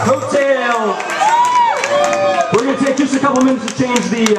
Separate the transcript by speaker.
Speaker 1: Coattail. We're going to take just a couple minutes to change the... Uh